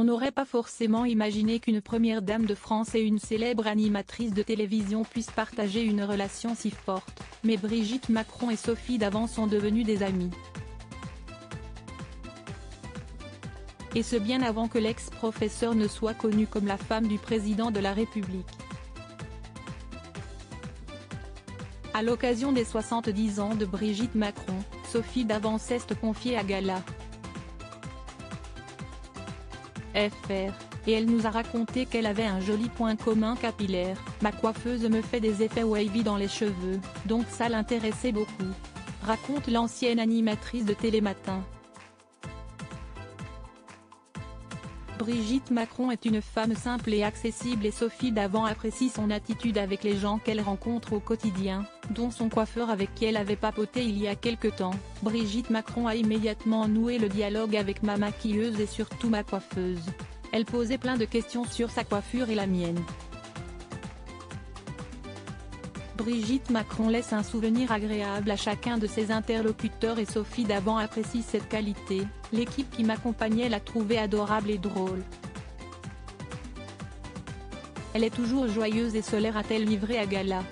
On n'aurait pas forcément imaginé qu'une première dame de France et une célèbre animatrice de télévision puissent partager une relation si forte, mais Brigitte Macron et Sophie Davant sont devenues des amies. Et ce bien avant que l'ex-professeur ne soit connu comme la femme du président de la République. À l'occasion des 70 ans de Brigitte Macron, Sophie Davant s'est confiée à Gala. FR, et elle nous a raconté qu'elle avait un joli point commun capillaire, ma coiffeuse me fait des effets wavy dans les cheveux, donc ça l'intéressait beaucoup. Raconte l'ancienne animatrice de Télématin. Brigitte Macron est une femme simple et accessible et Sophie Davant apprécie son attitude avec les gens qu'elle rencontre au quotidien, dont son coiffeur avec qui elle avait papoté il y a quelque temps. Brigitte Macron a immédiatement noué le dialogue avec ma maquilleuse et surtout ma coiffeuse. Elle posait plein de questions sur sa coiffure et la mienne. Brigitte Macron laisse un souvenir agréable à chacun de ses interlocuteurs et Sophie Davant apprécie cette qualité, l'équipe qui m'accompagnait l'a trouvée adorable et drôle. Elle est toujours joyeuse et solaire a-t-elle livré à gala?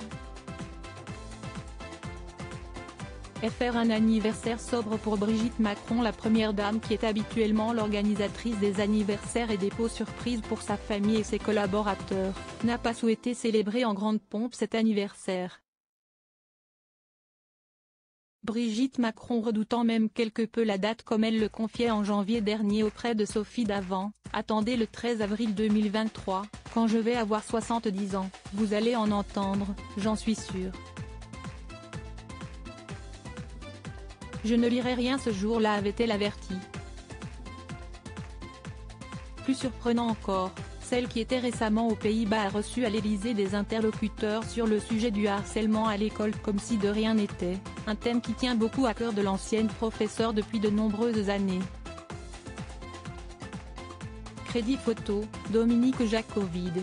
Faire un anniversaire sobre pour Brigitte Macron la première dame qui est habituellement l'organisatrice des anniversaires et des pots surprises pour sa famille et ses collaborateurs, n'a pas souhaité célébrer en grande pompe cet anniversaire. Brigitte Macron redoutant même quelque peu la date comme elle le confiait en janvier dernier auprès de Sophie Davant, attendez le 13 avril 2023, quand je vais avoir 70 ans, vous allez en entendre, j'en suis sûre. Je ne lirai rien ce jour-là avait-elle averti. Plus surprenant encore, celle qui était récemment aux Pays-Bas a reçu à l'Élysée des interlocuteurs sur le sujet du harcèlement à l'école comme si de rien n'était, un thème qui tient beaucoup à cœur de l'ancienne professeure depuis de nombreuses années. Crédit photo, Dominique Jacovide.